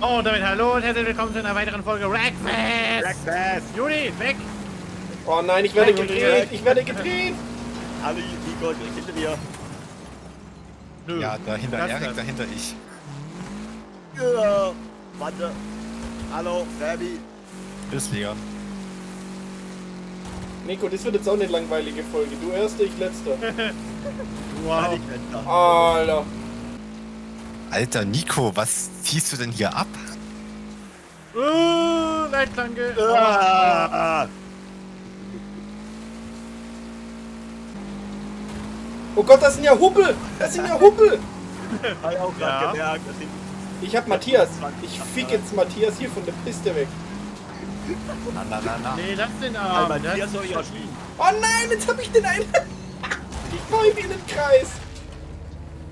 Und damit hallo und herzlich willkommen zu einer weiteren Folge Rackfest. Breakfast! Juli, weg. Oh nein, ich werde gedreht, ich werde gedreht. Hallo, Nico, direkt hinter dir. Nö. Ja, dahinter Das Erik, dahinter ich. Ja, warte. Hallo, Fabi. Bis Leon. Nico, das wird jetzt auch eine langweilige Folge. Du erster, ich letzter. Wow. Alter. Alter Nico, was ziehst du denn hier ab? Uh, Leitplanke. Ah, Oh Gott, das sind ja Huppel. Das sind ja Huppel. hab ich auch gerade Ja. gemerkt. Das sind Ich hab Matthias. Ich fick jetzt Matthias hier von der Piste weg. Na, na, na, na. Nee, lass den Arm. dir ist soll ich auch spielen. Oh nein, jetzt hab ich den einen. Ich wie in den Kreis.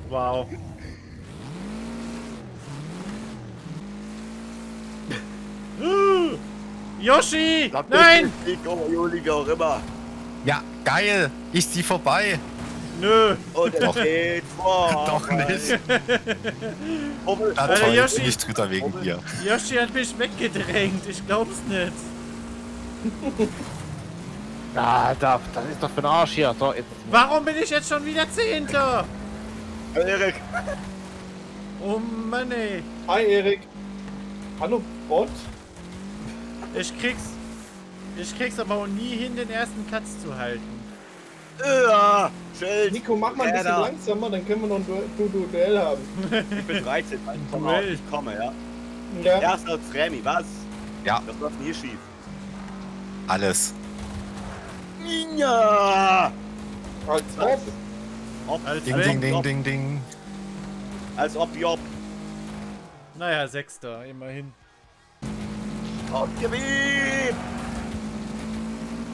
Wow. Yoshi! Sag Nein! nicht, Nico, Juli, wie auch immer. Ja, geil. Ich zieh vorbei. Nö. Und Doch. geht vor. Doch nicht. Hummel. Na Alter, toll, Yoshi. ich dritter wegen dir. Yoshi hat mich weggedrängt. Ich glaub's nicht. Ah, da, das ist doch für den Arsch hier. So, jetzt. Warum bin ich jetzt schon wieder Zehnter? Erik. Oh Mann ey. Hi, Erik. Hallo, Bot. Ich krieg's. Ich krieg's aber auch nie hin, den ersten Platz zu halten. Ja, Schild. Nico, mach mal ein bisschen Räder. langsamer, dann können wir noch ein Du- Du- Du- Duell haben. Ich bin 13, Mann. Komm auf, ich komme, ja. Ja. Erster als Remy, was? Ja, Das läuft hier schief. alles. Ja. Als ob. Ob, Als Ding, ding, ding, ding, ding. Als ob Job. Naja, Sechster, immerhin. Gewinnt.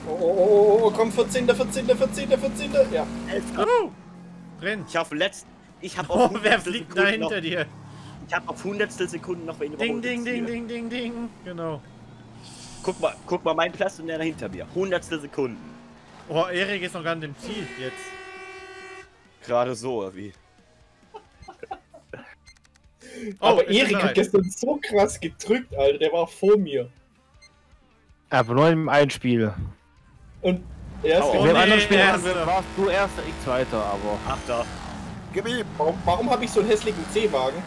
Oh, oh, oh, oh, komm, 14. 14. 14. 14. Ja. Uh, drin. Ich habe letzt. Ich habe Oh, auf wer hundertstel fliegt da hinter dir? Ich habe auf hundertstel Sekunden noch wen Ding, ding, ding, ding, ding, ding. Genau. Guck mal, guck mal meinen Platz und der hinter mir. Hundertstel Sekunden. Oh, Erik ist noch gar nicht im Ziel jetzt. Gerade so, wie? Oh, Aber Erik hat gestern so krass gedrückt, Alter. Der war vor mir. Aber nur im einen Spiel. Und er ist Oh, In Oh, nee, anderen Spiel Erster. warst du erster, ich zweiter, aber. Achter. Gib ihm. Warum, warum habe ich so einen hässlichen C-Wagen?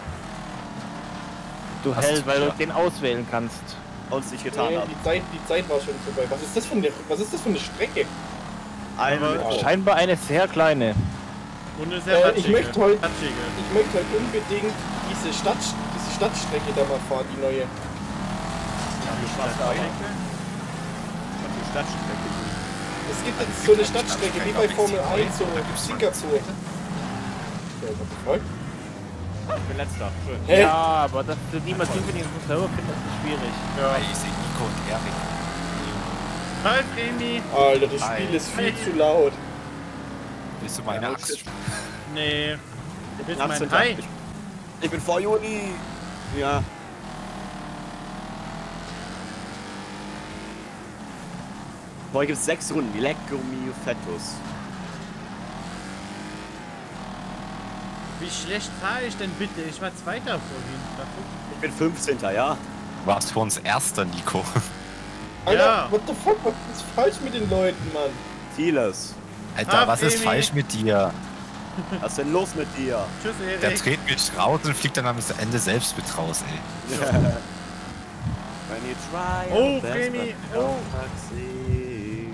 Du hältst, weil du den auswählen kannst. Uns nicht getan Nee, die, Zeit, die Zeit war schon vorbei. Was ist das für eine, was ist das für eine Strecke? Eine Mittwoch. Scheinbar eine sehr kleine. Und ist sehr Äh, ich möchte heute-. Ich möchte halt unbedingt diese, Stadt, diese Stadtstrecke da mal fahren, die neue. Stadtstrecke. Es gibt jetzt so eine Stadtstrecke wie bei Formel 1, so Singapur. Ja, ich bin letzter. Schön. Hä? Ja, aber dass du niemals hinfinden kannst, selber finden, das ist schwierig. Ja. Ich sehe Nico und Erik. Hi, Premi. Alter, das Spiel Hi. ist viel zu laut. Willst du meine Ja, Axt? Nee. Willst du Achtzehnter. mein Hi? Ich, bin vor Juni. Ja. Boah, hier gibt's sechs Runden. Mio fetus. Wie schlecht fahre ich denn bitte? Ich war Zweiter vorhin. Ich bin 15. Ja. Du warst für uns erster, Nico. Alter, Ja. what the fuck, was ist falsch mit den Leuten, Mann? Vieles. Alter, Ah, was ist Emi. falsch mit dir? Was ist denn los mit dir? Tschüss, Der Erik. dreht mich raus und fliegt dann am Ende selbst mit raus, ey. When you try Oh, but oh. succeed.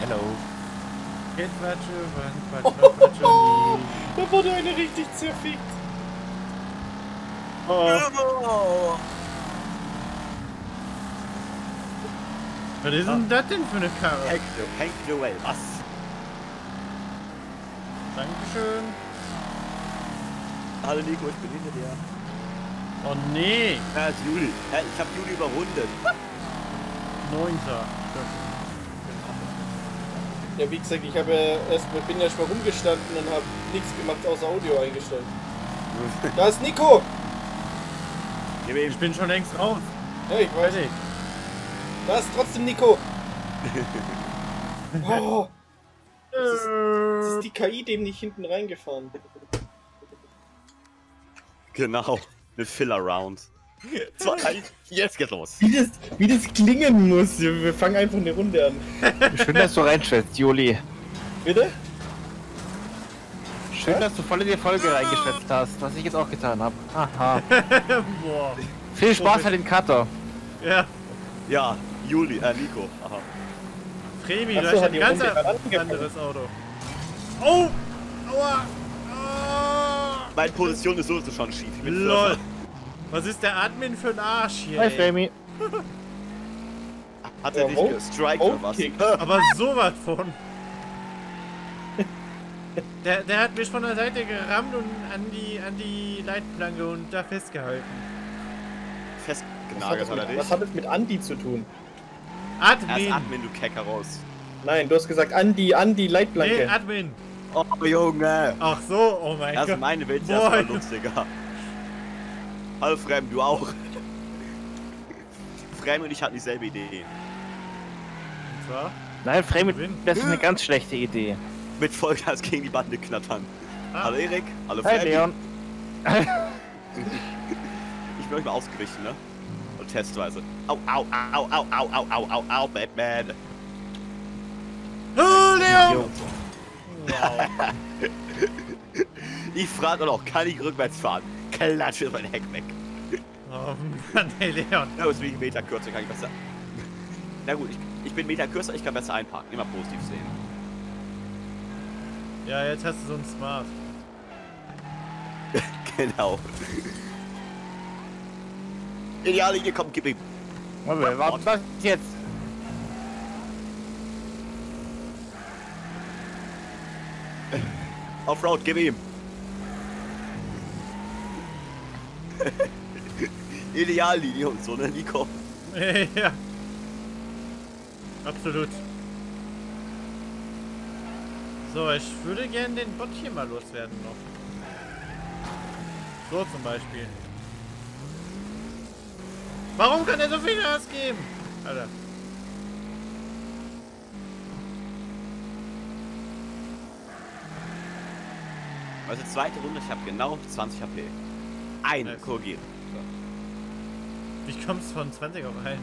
Hello. Wann Quatsche, Quatsche nie. Da wurde eine richtig zerfickt. Oh. Was ist denn das denn für eine Karre? Hank, Hank Noel, was? Dankeschön. Hallo Nico, ich bin hinter dir. Oh nee. Ja, ist Juli. Ja, ich hab Juli überrundet. Neunter. Ja, wie gesagt, ich habe erst, bin ja schon mal rumgestanden und habe nichts gemacht außer Audio eingestellt. Da ist Nico! Ich bin schon längst raus. Ja, ich weiß. Fertig. Da ist trotzdem Nico! Oh, das ist die KI dem nicht hinten reingefahren. Genau. Eine Filler-Round. Zwei. Jetzt geht's los. Wie das, wie das klingen muss. Wir fangen einfach eine Runde an. Schön, dass du reinschätzt, Juli. Bitte? Schön, dass du voll in die Folge reingeschätzt hast, was ich jetzt auch getan habe. Aha. Boah. Viel Spaß mit dem Cutter. Ja. Ja, Juli, äh, Nico. Aha. Premi, Ach du so, hast hat ein die ganz anderes Auto. Oh! Aua! Ah! Meine Position ist sowieso schon schief. Lol. Was ist der Admin für ein Arsch hier? Hi? Framey. Hat er Ja, dich gestrikt oder was? Aber sowas von. Der, der hat mich von der Seite gerammt und an die, an die Leitplanke und da festgehalten. Festgenagelt hat er dich. was hat das mit Andi zu tun? Er Admin! ist Admin, du Kecker raus. Nein, du hast gesagt Andi, Andi, Nee, Leitplanke. Admin! Oh, Junge. Ach so, oh mein Das ist Gott. meine Welt Boah. erstmal lustiger. Hallo Frem, du auch. Frem und ich hatten dieselbe Idee. Und zwar? Nein, Gewinn. das ist eine ganz schlechte Idee. Mit Vollgas gegen die Bande knattern. Ah. Hallo Erik, hallo Frem. Leon. Ich bin euch mal ausgewichen, ne? Und testweise. Au, au, au, au, au, au, au, au, au, Batman. Oh, Leon! Wow. Ich frage noch, kann ich rückwärts fahren? Klatsch ist mein Heck weg. Oh Mann, ey, Leon. Ja, deswegen einen Meter kürzer kann ich besser. Na gut, ich, ich bin einen Meter kürzer, ich kann besser einparken. Immer positiv sehen. Ja, jetzt hast du so ein Smart. Genau. Ideale hier, komm, gib ihm. Warte, was jetzt? Offroad, gib ihm. Ideallinie und so, ne, Nico? ja. Absolut. So, ich würde gerne den Bot hier mal loswerden noch. So zum Beispiel. Warum kann er so viel Gas geben? Alter. Also zweite Runde, ich habe genau 20 HP. Ein Nice. korrigiert. Wie kommst du von 20 auf 1?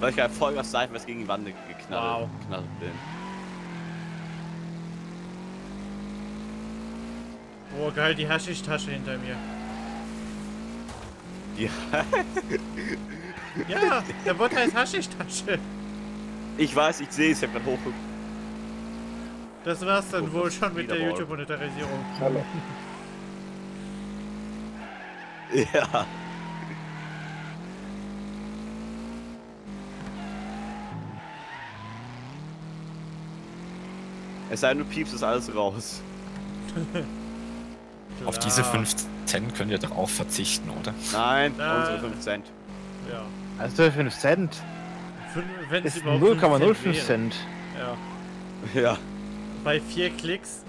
Weil ich gerade Vollgas seitwärts gegen die Wand geknallt, Wow. bin. Oh geil, die Haschisch-Tasche hinter mir. Ja. ja, der Vorteil ist Haschischtasche. Ich weiß, ich sehe es, ich hab grad hochgeguckt. Das war's dann oh, wohl schon mit der YouTube-Monetarisierung. Hallo. ja. Es sei denn, du piepst ist alles raus. Auf diese 15. Cent könnt ihr doch auch verzichten, oder? Nein, Na. unsere 5 Cent. Ja. Also 5 Cent. Wenn es überhaupt 0,05 fünf wären. Cent. Ja. Ja. Bei vier Klicks.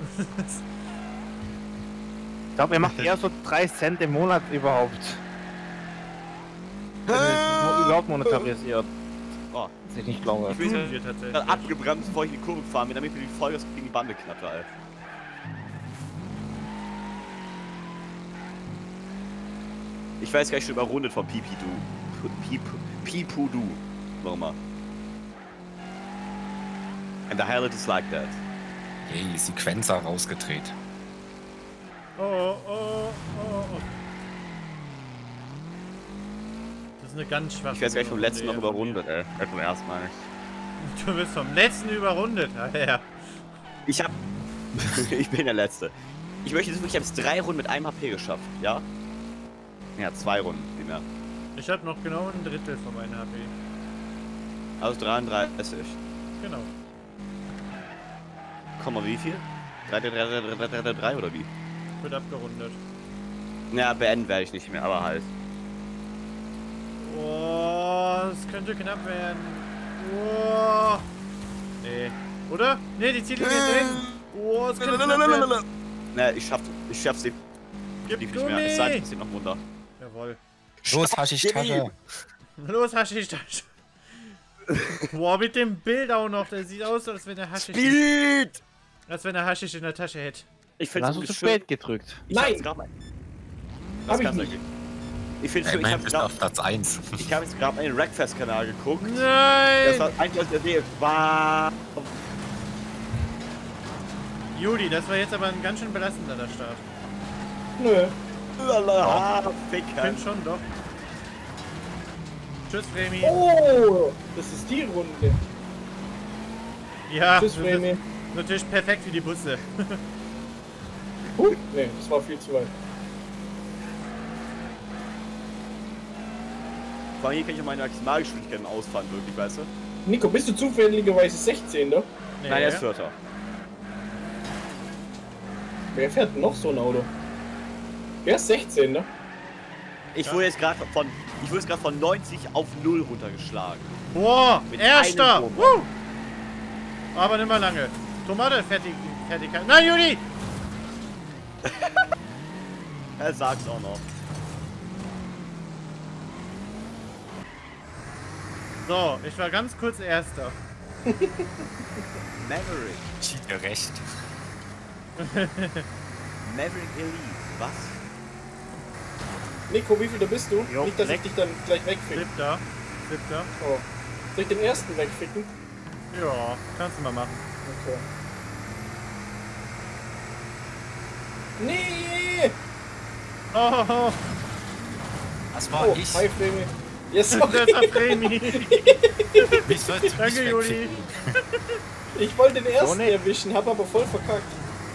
Ich glaube, er macht eher so 3 Cent im Monat überhaupt. Wenn er überhaupt monetarisiert. Oh, ich nicht glaube. ich bin abgebremst, bevor ich in die Kurve gefahren bin, damit mir die Vollgas gegen die Bande knappe, Alter. Ich weiß gar nicht, schon überrundet von Pipidu. Pip, Pipudu. Warum mal. And the it is like that. Yay, Sequenzer rausgedreht. Oh, oh, oh, oh, oh. Das ist eine ganz schwache Ich werde gleich vom letzten noch überrundet, ey. Ja, vom ersten Mal nicht. Du bist vom letzten überrundet, ja. Ich hab. ich bin der Letzte. Ich möchte wirklich, ich hab's drei Runden mit einem HP geschafft, ja? Ja, zwei Runden, vielmehr. Ich habe noch genau ein Drittel von meinem HP. Also 33. Genau. Komm mal, wie viel? 3, 3, 3, 3, 3, 3, 3 oder wie? Wird abgerundet. Ja, beenden werde ich nicht mehr, aber halt. Oh, es könnte knapp werden. Oh. Nee. Oder? Nee, die Ziellinie ist hin. Oh, es könnte knapp werden. Ne, ich schaff's, ich schaff's definitiv Gib nicht mehr. Es sei denn, es noch Wunder. Jawohl. Los, Haschisch-Tasche. Los, Haschisch-Tasche. Boah, mit dem Bild auch noch. Der sieht aus, als wenn er Haschisch, Speed! als wenn er Haschisch in der Tasche hätte. Ich hast du zu spät gedrückt. Ich Nein. grad Das Hab ich nicht. Ich finde ich habe bist auf Platz 1. ich hab jetzt gerade einen Rackfest-Kanal geguckt. Das Nein! war eigentlich aus der Idee. Wow. Juli, das war jetzt aber ein ganz schön belastender der Start. Nö. Lala, Ich Ficken. finde schon, doch. Tschüss, Remy. Oh, das ist die Runde. Ja, Tschüss, das ist Remy. natürlich perfekt wie die Busse. Huh, nee, das war viel zu weit. Vor allem hier kann ich ja meine Maximalgeschwindigkeiten ausfahren, wirklich, weißt du? Nico, bist du zufälligerweise 16, ne? Nee. Nein, er ist Vierter. Wer fährt denn noch so ein Auto? Wer ist 16, ne? Ich Ja. wurde jetzt gerade von, ich wurde jetzt gerade von 90 auf 0 runtergeschlagen. Boah, Mit erster! Aber nicht mal lange. Tomate, fertig, Fertigkeit. Nein, Juli! Er sagt's auch noch. So, ich war ganz kurz erster. Maverick. Dir recht. Maverick Elite. Was? Nico, wie viel da bist du? Jo, Nicht, dass weg. ich dich dann gleich wegfick. Siebter. Siebter. Oh. Soll ich den ersten wegficken? Ja, kannst du mal machen. Okay. Nee! Oh, oh. Das war Oh, ich. hi Fremi. Ja, das sorry. war Remy. Mich sollst du Danke, Juli. Ich wollte den ersten nicht. erwischen, hab aber voll verkackt.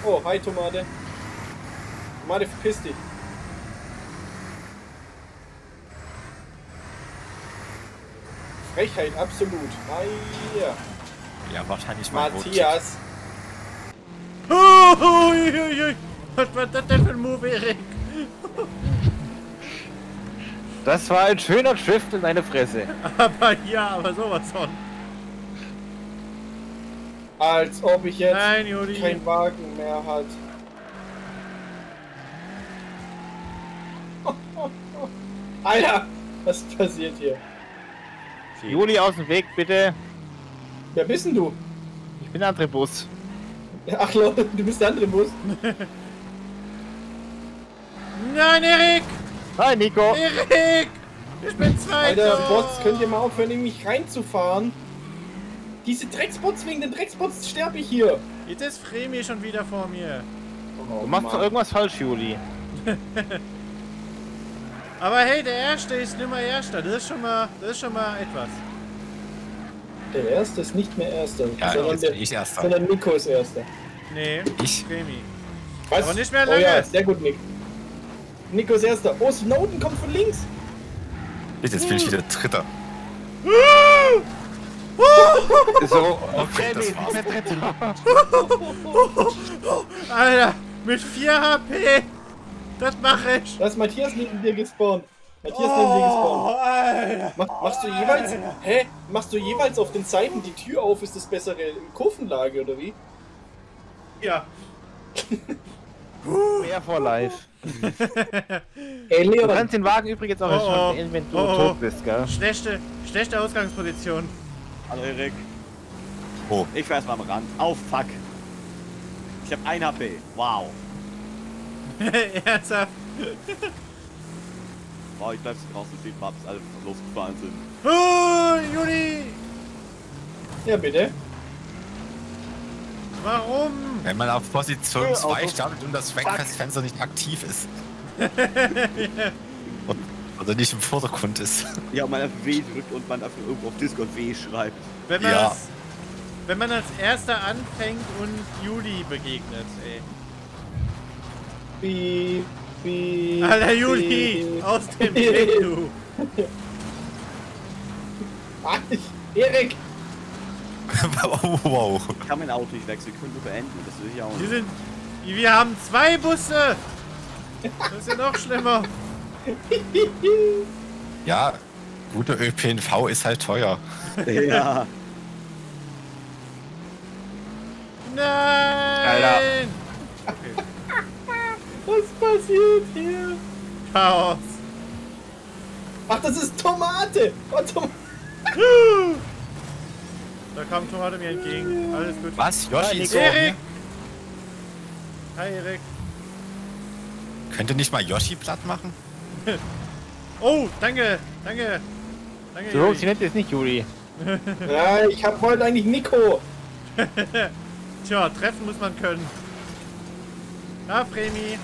Oh, hi Tomate. Tomate, verpiss dich. Frechheit, absolut. Ah, ja. Wahrscheinlich mal Matthias. Oh, oh, ui. Was war das denn für ein Move, Erik? Das war ein schöner Drift in deine Fresse. Aber ja, aber sowas von. Als ob ich jetzt Nein, Juli. kein Wagen mehr hat. Alter, was passiert hier? Juli aus dem Weg, bitte. Wer bist denn du? Ich bin der andere Bus. Ach Leute, du bist der andere Bus. Nein, Erik! Hi, Nico. Erik! Ich bin zweiter! Alter, Bots, könnt ihr mal aufhören, in mich reinzufahren? Diese Drecksbots, wegen den Drecksbots sterbe ich hier. Jetzt ist Fremi schon wieder vor mir. Du machst doch irgendwas falsch, Juli. Aber hey, der Erste ist nimmer Erster. Das ist schon mal, das ist schon mal etwas. Der Erste ist nicht mehr Erster, Ja, sondern, jetzt der, bin ich Erster. sondern Nico ist Erster. Nee, Ich? Fremi. Was? Aber nicht mehr Oh lange. ja, sehr gut, Nick. Nico ist Erster. Oh, Snowden kommt von links. Jetzt bin ich wieder Dritter. So, Okay, das war's. Alter, mit 4 HP! Das mache ich! Da ist Matthias neben dir gespawnt. Matthias neben dir gespawnt. Oh, Alter! Mach, machst du jeweils. Hä? Machst du jeweils auf den Seiten die Tür auf? Ist das bessere Kurvenlage oder wie? Ja. mehr for life. Ey, Du Leon, kannst den Wagen übrigens auch Oh, oh. erschalten, wenn du Oh, oh. tot bist, gell? Schlechte, schlechte Ausgangsposition. Hallo Erik. Oh, Ich fahr erstmal am Rand. Oh fuck. Ich hab 1 HP. Wow. Ernsthaft. Wow, ich bleib so draußen stehen, bis alle losgefahren sind. Oh, Juli! ja bitte. Warum? wenn man auf Position Äh, 2 Auto. startet und das Wegfestfenster nicht aktiv ist. Und- Oder nicht im Vordergrund ist. Ja, man einfach W drückt und man einfach irgendwo auf Discord W schreibt. Wenn man, Ja. als, wenn man als Erster anfängt und Juli begegnet, ey. Piep, piep, Alter, Juli! piep. Aus dem Weg, du! Erik! oh, wow. Ich kann mein Auto nicht wechseln, ich könnte nur beenden. Das will ich auch Wir nicht. sind. Wir haben zwei Busse! Das ist ja noch schlimmer. Ja, guter ÖPNV ist halt teuer. Ja. Nein! Was passiert hier? Chaos! Ach, das ist Tomate! Oh, Tom Da kam Tomate mir entgegen. Alles gut. Was? Yoshi ist Erik! Hi, Erik. Könnt ihr nicht mal Yoshi platt machen? Oh, danke, danke. Danke, So funktioniert das nicht, Juri. Ja, ich hab heute eigentlich Nico. Tja, treffen muss man können. Na, Fremi.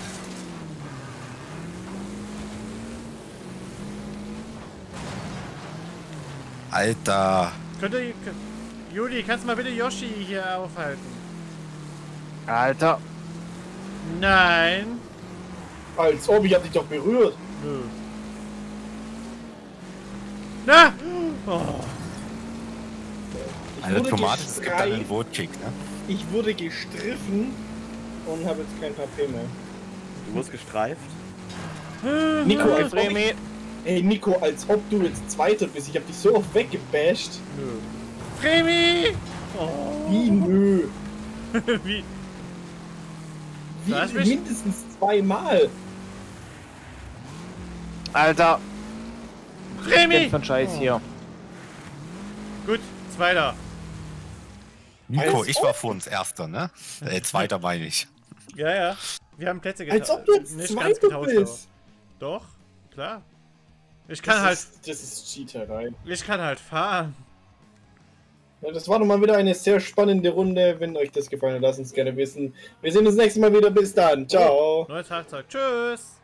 Alter. Könnte, Juli, kannst du mal bitte Yoshi hier aufhalten? Alter. Nein. Als ob, ich hab dich doch berührt. Nö. Na! Oh. Eine Tomate, es gibt dann einen gestreift, Vote-Kick, ne? ich wurde gestriffen und habe jetzt kein HP mehr. Du wirst gestreift. Nico, Danke, als ob ich, Fremi. Ey Nico, als ob du jetzt Zweiter bist. Ich hab dich so oft weggebasht. Nö. Fremi! Oh. Wie nö. Wie? Wie Du hast mich- mindestens zweimal. Alter. Fremi! Denn von Scheiß hier. Gut, zweiter. Nico, ich war vor uns Erster, ne? Äh, Zweiter meine ich. Ja, ja. Wir haben Plätze getauscht. Als ob du jetzt Nicht ganz getauscht, aber- bist. Doch, klar. Ich kann das halt, Ist, das ist Cheaterei. ich kann halt fahren. Ja, das war doch mal wieder eine sehr spannende Runde. Wenn euch das gefallen hat, lasst uns gerne wissen. Wir sehen uns nächstes Mal wieder. Bis dann. Ciao. Neues Fahrzeug. Tschüss.